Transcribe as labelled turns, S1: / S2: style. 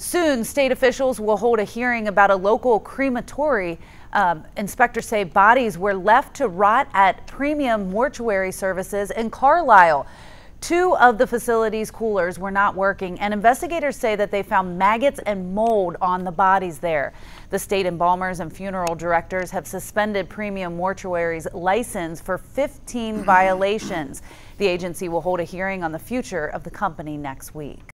S1: Soon, state officials will hold a hearing about a local crematory. Um, inspectors say bodies were left to rot at premium mortuary services in Carlisle. Two of the facility's coolers were not working, and investigators say that they found maggots and mold on the bodies there. The state embalmers and funeral directors have suspended Premium Mortuary's license for 15 violations. The agency will hold a hearing on the future of the company next week.